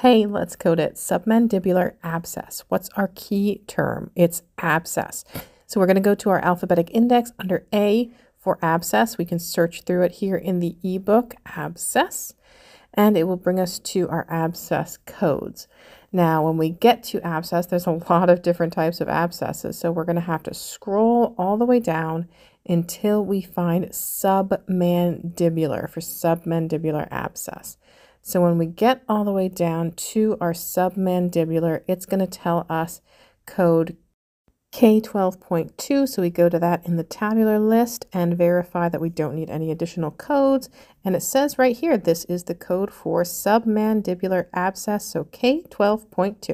Hey, let's code it. Submandibular abscess. What's our key term? It's abscess. So we're going to go to our alphabetic index under A for abscess. We can search through it here in the ebook, abscess, and it will bring us to our abscess codes. Now, when we get to abscess, there's a lot of different types of abscesses. So we're going to have to scroll all the way down until we find submandibular for submandibular abscess. So when we get all the way down to our submandibular, it's going to tell us code K12.2. So we go to that in the tabular list and verify that we don't need any additional codes. And it says right here, this is the code for submandibular abscess, so K12.2.